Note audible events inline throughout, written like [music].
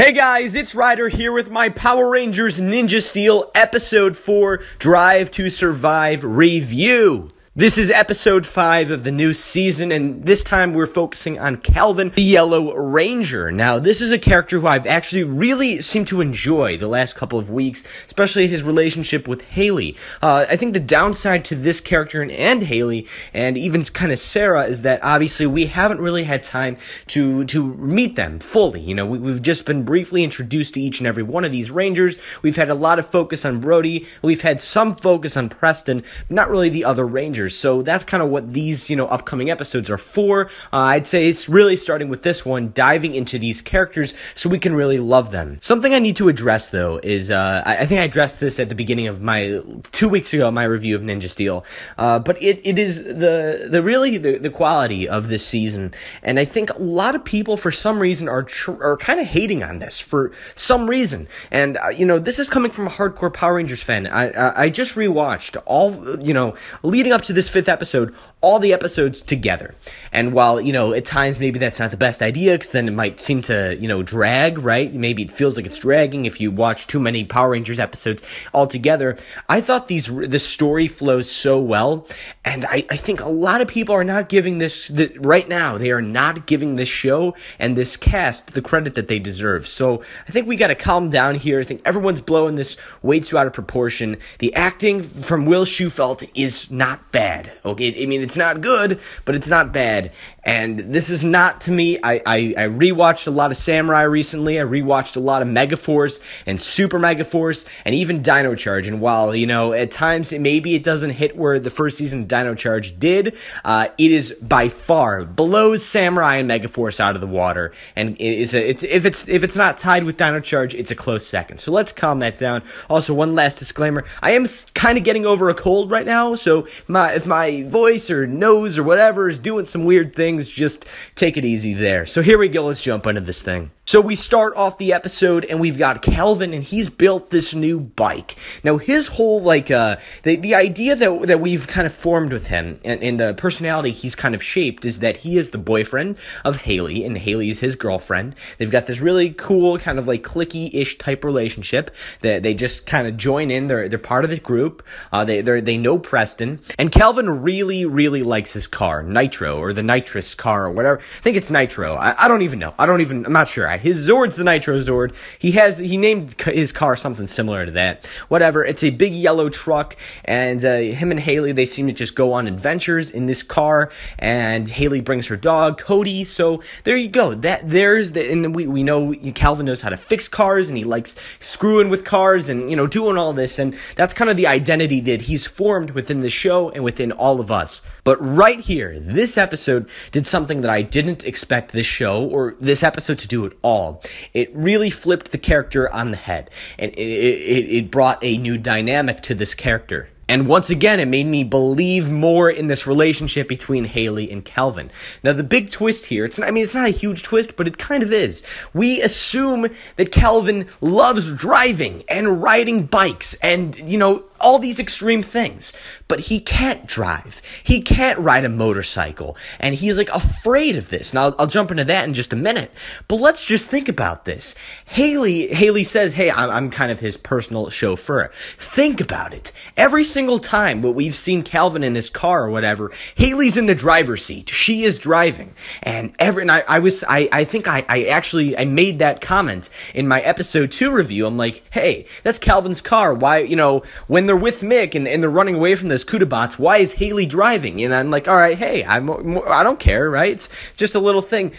Hey guys, it's Ryder here with my Power Rangers Ninja Steel Episode 4 Drive to Survive review. This is episode 5 of the new season, and this time we're focusing on Calvin, the Yellow Ranger. Now, this is a character who I've actually really seemed to enjoy the last couple of weeks, especially his relationship with Hayley. Uh, I think the downside to this character and, and Hayley, and even kind of Sarah, is that obviously we haven't really had time to, to meet them fully. You know, we, we've just been briefly introduced to each and every one of these Rangers. We've had a lot of focus on Brody, we've had some focus on Preston, not really the other Rangers. So that's kind of what these, you know, upcoming episodes are for. Uh, I'd say it's really starting with this one, diving into these characters so we can really love them. Something I need to address though is, uh, I, I think I addressed this at the beginning of my, two weeks ago, my review of Ninja Steel. Uh, but it, it is the, the really, the, the quality of this season. And I think a lot of people, for some reason, are, tr- are kind of hating on this for some reason. And, uh, you know, this is coming from a hardcore Power Rangers fan. I, I, I just rewatched all, you know, leading up to to this fifth episode, all the episodes together. And while, you know, at times maybe that's not the best idea because then it might seem to, you know, drag, right? Maybe it feels like it's dragging if you watch too many Power Rangers episodes all together. I thought these, the story flows so well. And I, I think a lot of people are not giving this, the, right now, they are not giving this show and this cast the credit that they deserve. So I think we got to calm down here. I think everyone's blowing this way too out of proportion. The acting from Will Shewfelt is not bad. Okay. I mean, it's not good, but it's not bad. And this is not to me. I, I, I rewatched a lot of Samurai recently. I rewatched a lot of Megaforce and Super Megaforce and even Dino Charge. And while, you know, at times it, maybe it doesn't hit where the first season of Dino Charge did, uh, it is by far below Samurai and Megaforce out of the water. And it is a, it's, if it's if it's not tied with Dino Charge, it's a close second. So let's calm that down. Also, one last disclaimer: I am kind of getting over a cold right now, so my if my voice or nose or whatever is doing some weird things, just take it easy there. So here we go. Let's jump into this thing. So we start off the episode and we've got Calvin and he's built this new bike. Now his whole like uh the, the idea that that we've kind of formed with him and, and the personality he's kind of shaped is that he is the boyfriend of Hayley and Hayley is his girlfriend. They've got this really cool kind of like clicky-ish type relationship that they just kind of join in. They're they're part of the group. Uh they they they know Preston and Calvin really really likes his car, Nitro or the Nitrous car or whatever. I think it's Nitro. I, I don't even know. I don't even I'm not sure. I his Zord's the Nitro Zord. He has he named his car something similar to that. Whatever. It's a big yellow truck, and uh, him and Hayley they seem to just go on adventures in this car. And Hayley brings her dog Cody. So there you go. That there's the and we we know Calvin knows how to fix cars, and he likes screwing with cars, and you know doing all this, and that's kind of the identity that he's formed within the show and within all of us. But right here, this episode did something that I didn't expect this show or this episode to do at all all. It really flipped the character on the head, and it, it, it brought a new dynamic to this character. And once again, it made me believe more in this relationship between Hayley and Calvin. Now, the big twist here, it's not, I mean, it's not a huge twist, but it kind of is. We assume that Calvin loves driving and riding bikes and, you know, all these extreme things, but he can't drive. He can't ride a motorcycle, and he's like afraid of this. Now I'll, I'll, jump into that in just a minute, but let's just think about this. Hayley, Hayley says, "Hey, I'm, I'm kind of his personal chauffeur." Think about it. Every single time what we've seen Calvin in his car or whatever, Hayley's in the driver's seat. She is driving, and every and I, I was I, I think I, I actually I made that comment in my episode two review. I'm like, "Hey, that's Calvin's car. Why, you know, when they're with Mick and, and they're running away from those Kudabots, why is Hayley driving? And I'm like, all right, hey, I'm, I don't care, right? It's just a little thing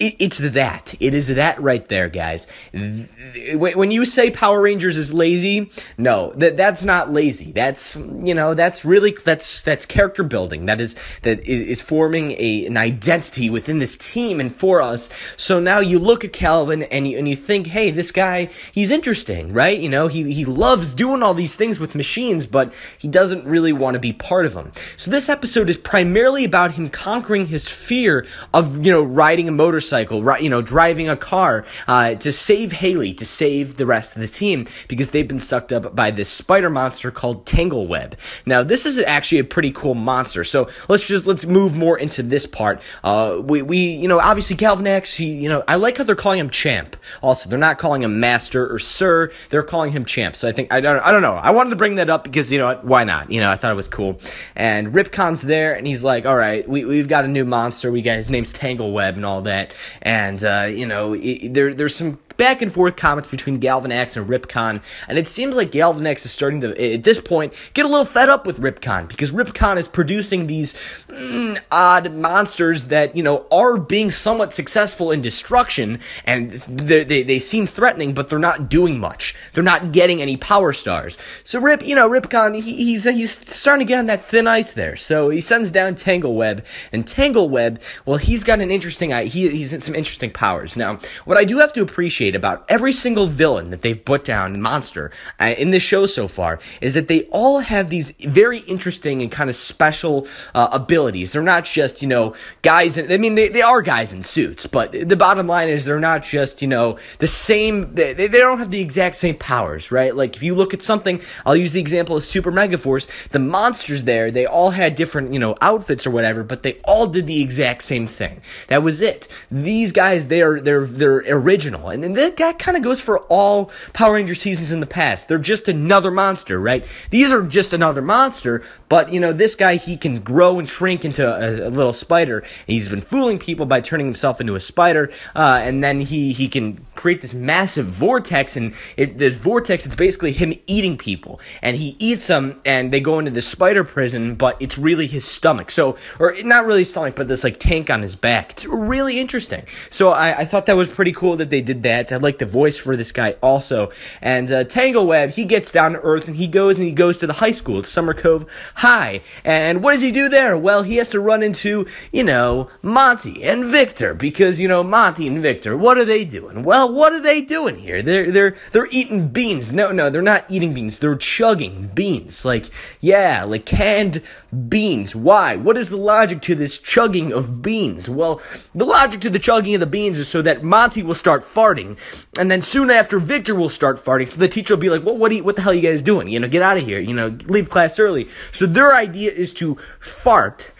it's that. It is that right there, guys. When you say Power Rangers is lazy, no, that that's not lazy. That's you know that's really that's that's character building. That is that is forming a an identity within this team and for us. So now you look at Calvin and you and you think, hey, this guy he's interesting, right? You know he he loves doing all these things with machines, but he doesn't really want to be part of them. So this episode is primarily about him conquering his fear of you know riding a motorcycle motorcycle, right? You know, driving a car uh, to save Hayley, to save the rest of the team because they've been sucked up by this spider monster called Tangleweb. Now, this is actually a pretty cool monster. So let's just let's move more into this part. Uh, we we you know obviously Galvanax. He you know I like how they're calling him Champ. Also, they're not calling him Master or Sir. They're calling him Champ. So I think I don't I don't know. I wanted to bring that up because you know why not? You know I thought it was cool. And Ripcon's there and he's like, all right, we we've got a new monster. We got his name's Tangleweb and all that. And uh, you know it, there there's some back and forth comments between Galvanax and Ripcon, and it seems like Galvanax is starting to, at this point, get a little fed up with Ripcon because Ripcon is producing these mm, odd monsters that, you know, are being somewhat successful in destruction, and they, they seem threatening, but they're not doing much. They're not getting any power stars. So Rip, you know, Ripcon, he, he's, he's starting to get on that thin ice there. So he sends down Tangleweb, and Tangleweb, well, he's got an interesting, he, he's in some interesting powers. Now, what I do have to appreciate appreciate about every single villain that they've put down Monster uh, in this show so far is that they all have these very interesting and kind of special uh, abilities. They're not just, you know, guys, in, I mean, they, they are guys in suits, but the bottom line is they're not just, you know, the same, they, they don't have the exact same powers, right? Like, if you look at something, I'll use the example of Super Megaforce, the monsters there, they all had different, you know, outfits or whatever, but they all did the exact same thing. That was it. These guys, they are, they're, they're original. And, and that, that kind of goes for all Power Ranger seasons in the past. They're just another monster, right? These are just another monster, but, you know, this guy, he can grow and shrink into a, a little spider. He's been fooling people by turning himself into a spider, uh, and then he, he can create this massive vortex, and it, this vortex, it's basically him eating people. And he eats them, and they go into this spider prison, but it's really his stomach. So, or not really stomach, but this, like, tank on his back. It's really interesting. So I, I thought that was pretty cool that they did that. I like the voice for this guy also. And uh, Tangleweb, he gets down to earth, and he goes and he goes to the high school, it's Summer Cove Hi. And what does he do there? Well, he has to run into, you know, Monty and Victor because, you know, Monty and Victor, what are they doing? Well, what are they doing here? They're they're they're eating beans. No, no, they're not eating beans. They're chugging beans. Like, yeah, like canned beans. Why? What is the logic to this chugging of beans? Well, the logic to the chugging of the beans is so that Monty will start farting, and then soon after Victor will start farting. So the teacher will be like, "Well, what? You, what the hell are you guys doing? You know, get out of here. You know, leave class early." So their idea is to fart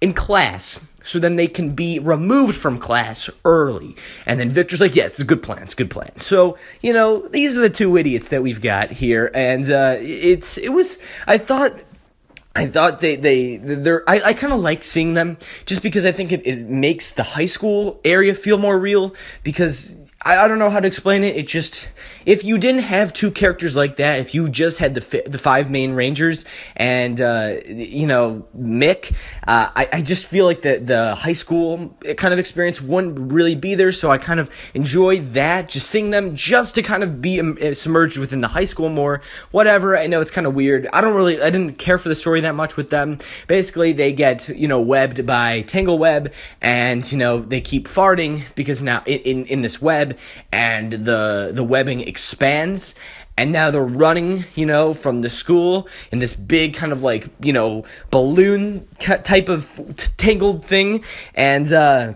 in class so then they can be removed from class early. And then Victor's like, yeah, it's a good plan. It's a good plan. So, you know, these are the two idiots that we've got here. And uh, it's, it was, I thought I thought they they they're I, I kind of like seeing them just because I think it, it makes the high school area feel more real because I, I don't know how to explain it. It just if you didn't have two characters like that, if you just had the fi- the five main rangers and uh, you know Mick, uh, I I just feel like the the high school kind of experience wouldn't really be there. So I kind of enjoy that, just seeing them just to kind of be um, uh, submerged within the high school more. Whatever. I know it's kind of weird. I don't really I didn't care for the story that much with them. Basically, they get you know webbed by Tangleweb, and you know they keep farting because now in in, in this web and the the webbing expands. And now they're running, you know, from the school in this big kind of like, you know, balloon type of tangled thing. And uh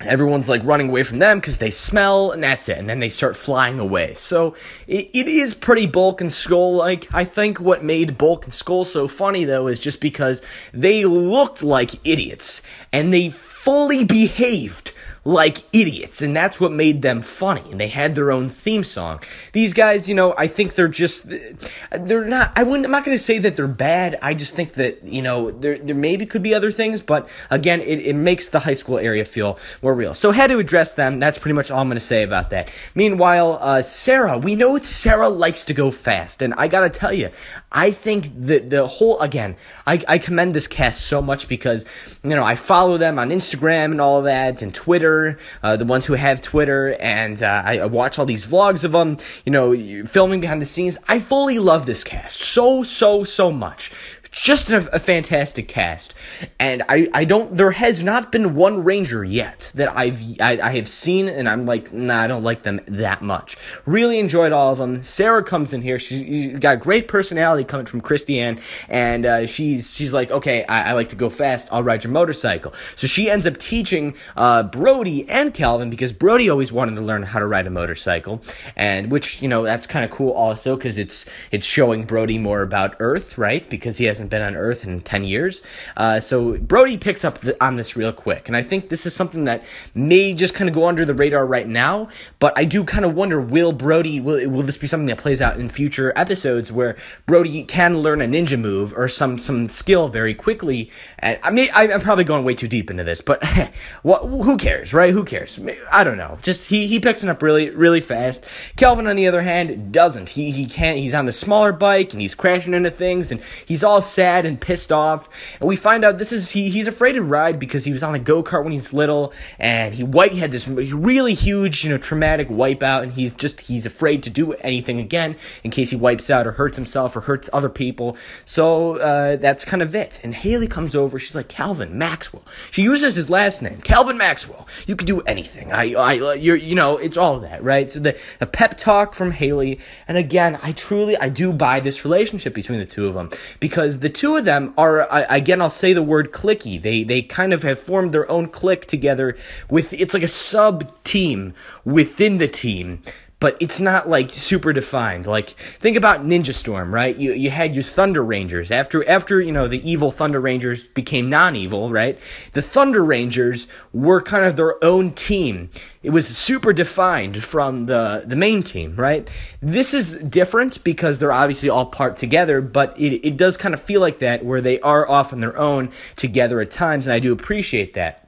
everyone's like running away from them because they smell and that's it. And then they start flying away. So it, it is pretty bulk and skull like. I think what made bulk and skull so funny though is just because they looked like idiots and they fully behaved like idiots, and that's what made them funny. And they had their own theme song. These guys, you know, I think they're just they're not. I wouldn't. I'm not going to say that they're bad. I just think that you know there there maybe could be other things, but again, it, it makes the high school area feel more real. So had to address them. That's pretty much all I'm going to say about that. Meanwhile, uh, Sarah, we know Sarah likes to go fast, and I got to tell you, I think that the whole again, I I commend this cast so much because you know I follow them on Instagram and all of that and Twitter Twitter, uh, the ones who have Twitter, and uh, I, watch all these vlogs of them, you know, filming behind the scenes. I fully love this cast so, so, so much just a, a, fantastic cast, and I, I don't there has not been one Ranger yet that I've I, I have seen, and I'm like nah I don't like them that much. Really enjoyed all of them. Sarah comes in here, she's got great personality coming from Chrystiane, and uh, she's she's like okay I, I, like to go fast, I'll ride your motorcycle. So she ends up teaching uh, Brody and Calvin because Brody always wanted to learn how to ride a motorcycle, and which you know that's kind of cool also because it's it's showing Brody more about Earth right because he hasn't been on Earth in 10 years. Uh, so Brody picks up the, on this real quick. And I think this is something that may just kind of go under the radar right now. But I do kind of wonder will Brody, will, will this be something that plays out in future episodes where Brody can learn a ninja move or some, some skill very quickly? And I mean, I'm probably going way too deep into this, but [laughs] what, who cares, right? Who cares? I don't know. Just he, he picks it up really, really fast. Calvin, on the other hand, doesn't. He, he can't, he's on the smaller bike and he's crashing into things and he's all sad and pissed off. And we find out this is he he's afraid to ride because he was on a go kart when he's little, and he white he had this really huge you know traumatic wipeout, and he's just he's afraid to do anything again in case he wipes out or hurts himself or hurts other people. So uh, that's kind of it. And Hayley comes over. She's like Calvin Maxwell. She uses his last name, Calvin Maxwell. You can do anything. I I you're you know it's all that right. So the the pep talk from Hayley, and again I truly I do buy this relationship between the two of them because the two of them are again I'll say the word clicky. They they kind of have formed their own clique together with it's like a sub team within the team but it's not like super defined. Like think about Ninja Storm, right? You you had your Thunder Rangers after after you know the evil Thunder Rangers became non-evil, right? The Thunder Rangers were kind of their own team. It was super defined from the the main team, right? This is different because they're obviously all part together, but it it does kind of feel like that where they are off on their own together at times, and I do appreciate that.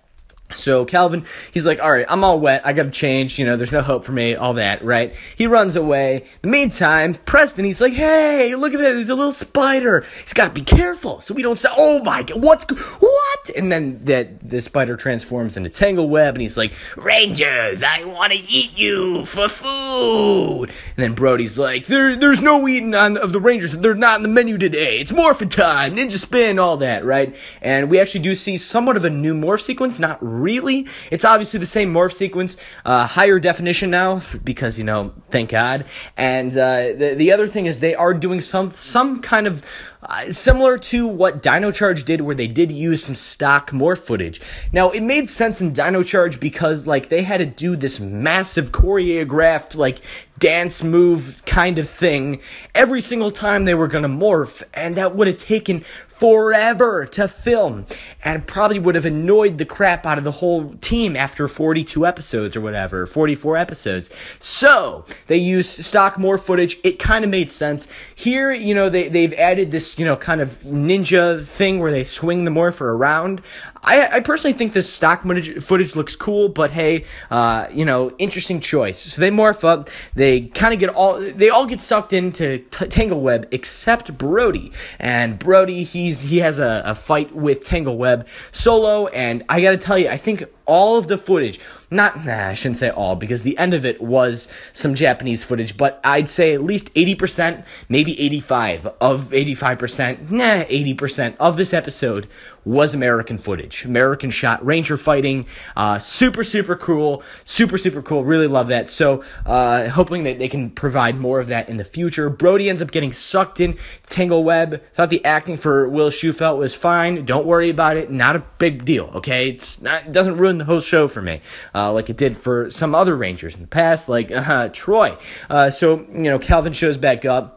So Calvin, he's like, all right, I'm all wet. I gotta change. You know, there's no hope for me. All that, right? He runs away. In the meantime, Preston, he's like, hey, look at that. There's a little spider. He's gotta be careful so we don't say, oh my god, what's what? And then that the spider transforms into Tangle Web and he's like, Rangers, I want to eat you for food. And then Brody's like, there, there's no eating on of the Rangers. They're not in the menu today. It's morphin time, ninja spin, all that, right? And we actually do see somewhat of a new morph sequence, not really. It's obviously the same morph sequence, uh, higher definition now because you know, thank God. And uh, the the other thing is they are doing some some kind of uh, similar to what Dino Charge did, where they did use some stock morph footage. Now it made sense in Dino Charge because like they had to do this massive choreographed like dance move kind of thing every single time they were gonna morph, and that would have taken forever to film and probably would have annoyed the crap out of the whole team after 42 episodes or whatever, 44 episodes. So they used stock more footage. It kind of made sense. Here, you know, they, they've added this, you know, kind of ninja thing where they swing the morpher around. I, I personally think this stock footage looks cool, but hey, uh, you know, interesting choice. So they morph up. They kind of get all they all get sucked into t- Tangleweb except Brody. And Brody, he's he has a, a fight with Tangleweb solo, and I gotta tell you, I think all of the footage not nah, I shouldn't say all because the end of it was some Japanese footage, but I'd say at least 80%, maybe 85 of 85%, nah, 80% of this episode was American footage. American shot Ranger fighting, uh, super super cool, super super cool. Really love that. So uh, hoping that they can provide more of that in the future. Brody ends up getting sucked in Tangle Web. Thought the acting for Will Shewfelt was fine. Don't worry about it. Not a big deal. Okay, it's not, it doesn't the whole show for me uh, like it did for some other Rangers in the past, like uh, [laughs] Troy. Uh, so, you know, Calvin shows back up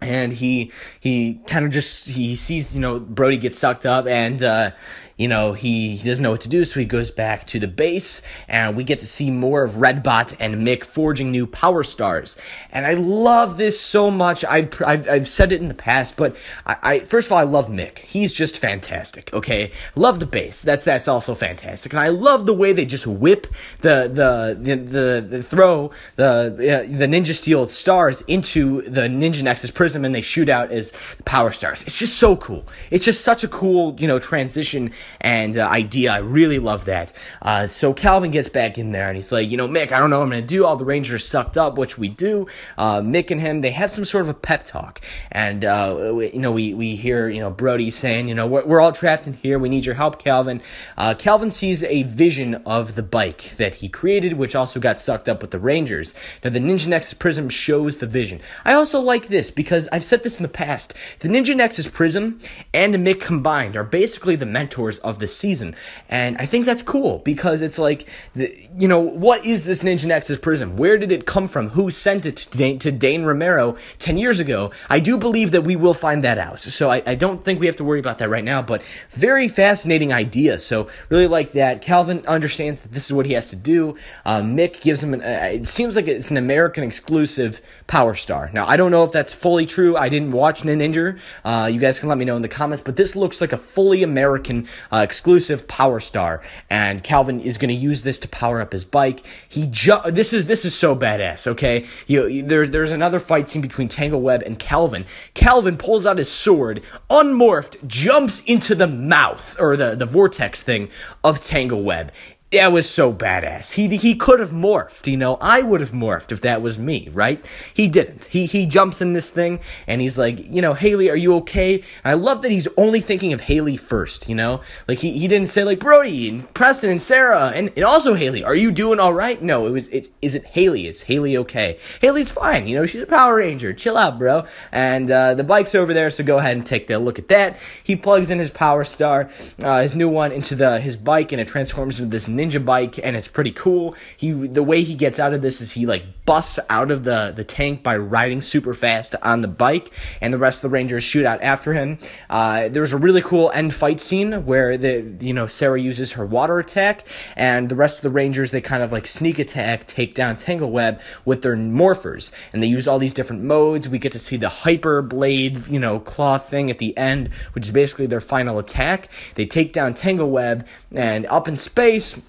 and he he kind of just he sees you know Brody get sucked up and uh, you know, he, he doesn't know what to do, so he goes back to the base, and we get to see more of Redbot and Mick forging new power stars. And I love this so much. I've, I've, I've said it in the past, but I, I, first of all, I love Mick. He's just fantastic, okay? Love the base. That's, that's also fantastic. And I love the way they just whip the, the, the, the, the throw, the, uh, the Ninja Steel stars into the Ninja Nexus Prism, and they shoot out as power stars. It's just so cool. It's just such a cool, you know, transition and uh, idea. I really love that. Uh, so Calvin gets back in there and he's like, you know, Mick, I don't know what I'm going to do. All the Rangers sucked up, which we do. Uh, Mick and him, they have some sort of a pep talk. And, uh, we, you know, we, we hear, you know, Brody saying, you know, we're, we're all trapped in here. We need your help, Calvin. Uh, Calvin sees a vision of the bike that he created, which also got sucked up with the Rangers. Now, the Ninja Nexus Prism shows the vision. I also like this because I've said this in the past. The Ninja Nexus Prism and Mick combined are basically the mentors of the season. And I think that's cool because it's like, you know, what is this Ninja Nexus Prism? Where did it come from? Who sent it to Dane, to Dane Romero 10 years ago? I do believe that we will find that out. So I, I don't think we have to worry about that right now, but very fascinating idea. So really like that. Calvin understands that this is what he has to do. Uh, Mick gives him an, uh, it seems like it's an American exclusive Power Star. Now, I don't know if that's fully true. I didn't watch Ninja. Uh, you guys can let me know in the comments, but this looks like a fully American uh, exclusive Power Star, and Calvin is going to use this to power up his bike. He ju- this is this is so badass. Okay, you, there, there's another fight scene between Tangle Web and Calvin. Calvin pulls out his sword, unmorphed, jumps into the mouth or the the vortex thing of Tangle Web that was so badass. He he could have morphed, you know. I would have morphed if that was me, right? He didn't. He he jumps in this thing and he's like, you know, Hayley, are you okay? And I love that he's only thinking of Hayley first, you know. Like he, he didn't say like Brody and Preston and Sarah and, and also Hayley, are you doing all right? No, it was it is it Hayley? Is Hayley okay? Hayley's fine, you know. She's a Power Ranger. Chill out, bro. And uh, the bike's over there, so go ahead and take a look at that. He plugs in his Power Star, uh, his new one, into the his bike, and it transforms into this ninja bike and it's pretty cool. He the way he gets out of this is he like busts out of the the tank by riding super fast on the bike, and the rest of the Rangers shoot out after him. Uh, there's a really cool end fight scene where the you know Sarah uses her water attack, and the rest of the Rangers they kind of like sneak attack, take down Tangleweb with their morphers, and they use all these different modes. We get to see the hyper blade you know claw thing at the end, which is basically their final attack. They take down Tangleweb, and up in space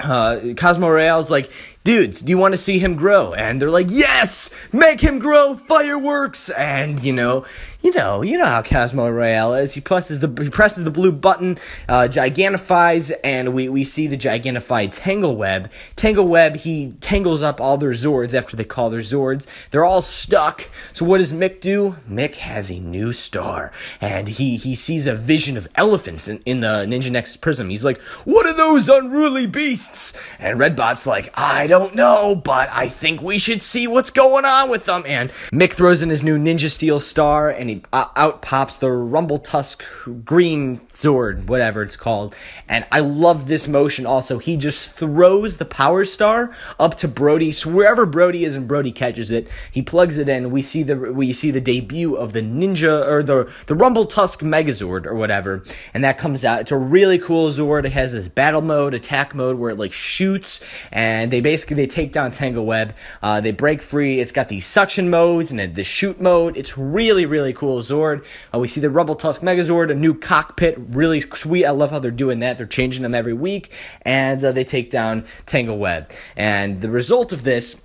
uh, Cosmo Royale's like, dudes, do you want to see him grow? And they're like, yes, make him grow, fireworks. And you know, you know, you know how Cosmo Royale is. He presses the he presses the blue button, uh, gigantifies, and we, we see the gigantified Tangleweb. Tangleweb, he tangles up all their Zords after they call their Zords. They're all stuck. So what does Mick do? Mick has a new star, and he he sees a vision of elephants in, in the Ninja Nexus Prism. He's like, what are those unruly beasts? And Redbot's like, I don't know, but I think we should see what's going on with them. And Mick throws in his new Ninja Steel star, and he uh, out pops the Rumble Tusk Green Sword, whatever it's called. And I love this motion also. He just throws the Power Star up to Brody. So wherever Brody is and Brody catches it, he plugs it in. We see the we see the debut of the Ninja or the the Rumble Tusk Megazord or whatever. And that comes out. It's a really cool Zord. It has this battle mode, attack mode where it like shoots and they basically they take down Tangleweb. Uh, they break free. It's got these suction modes and the shoot mode. It's really really cool Zord. Uh, we see the Rumble Tusk Megazord, a new cockpit, really sweet. I love how they're doing that. They're changing them every week, and uh, they take down Tangleweb. And the result of this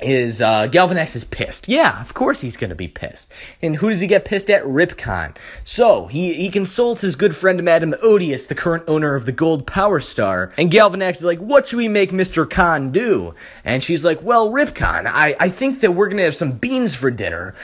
is uh, Galvanax is pissed. Yeah, of course he's gonna be pissed. And who does he get pissed at? Ripcon. So he he consults his good friend Madame Odius, the current owner of the Gold Power Star, and Galvanax is like, "What should we make Mr. Khan do?" And she's like, "Well, Ripcon, I I think that we're gonna have some beans for dinner."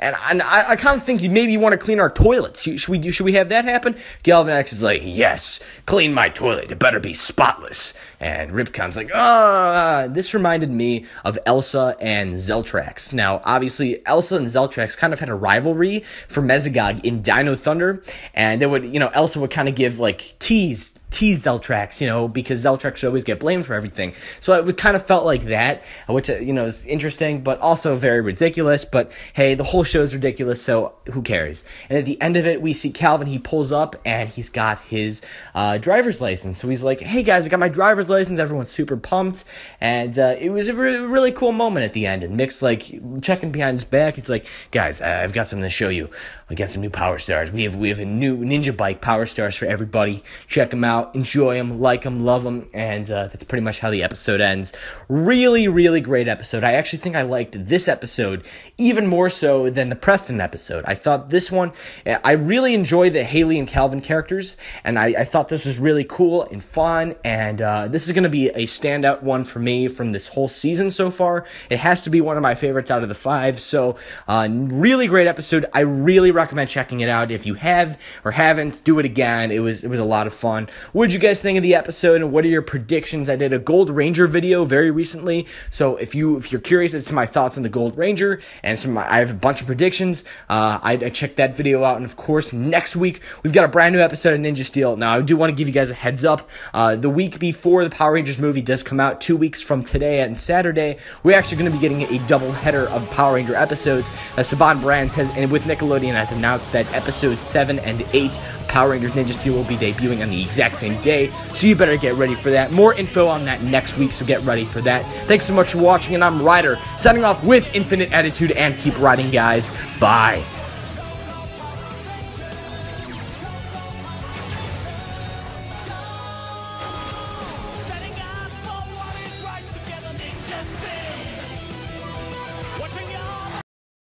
And, I, I kind of think maybe you want to clean our toilets. Should we do? Should we have that happen? Galvanax is like, yes, clean my toilet. It better be spotless. And Ripcon's like, ah. This reminded me of Elsa and Zeltrax. Now, obviously, Elsa and Zeltrax kind of had a rivalry for Mesogog in Dino Thunder, and they would, you know, Elsa would kind of give like tease tease Zeltrax, you know, because Zeltrax always get blamed for everything. So it kind of felt like that, which, uh, you know, is interesting, but also very ridiculous. But hey, the whole show is ridiculous, so who cares? And at the end of it, we see Calvin, he pulls up and he's got his uh, driver's license. So he's like, hey guys, I got my driver's license. Everyone's super pumped. And uh, it was a re- really cool moment at the end. And Mick's like checking behind his back. He's like, guys, I've got something to show you. I got some new power stars. We have, we have a new Ninja Bike power stars for everybody. Check them out enjoy them, like them, love them, and uh, that's pretty much how the episode ends. Really, really great episode. I actually think I liked this episode even more so than the Preston episode. I thought this one, I really enjoy the Hayley and Calvin characters, and I, I thought this was really cool and fun, and uh, this is going to be a standout one for me from this whole season so far. It has to be one of my favorites out of the five, so uh, really great episode. I really recommend checking it out. If you have or haven't, do it again. It was it was a lot of fun. What did you guys think of the episode, and what are your predictions? I did a Gold Ranger video very recently, so if you if you're curious as to my thoughts on the Gold Ranger and some my, I have a bunch of predictions, uh, I, I checked that video out, and of course next week we've got a brand new episode of Ninja Steel. Now I do want to give you guys a heads up. Uh, the week before the Power Rangers movie does come out, two weeks from today and Saturday, we're actually going to be getting a double header of Power Ranger episodes. Saban Brands has, and with Nickelodeon, has announced that episodes 7 and 8 Power Rangers Ninja Steel will be debuting on the exact same day, so you better get ready for that. More info on that next week, so get ready for that. Thanks so much for watching, and I'm Ryder, signing off with Infinite Attitude, and keep riding, guys. Bye.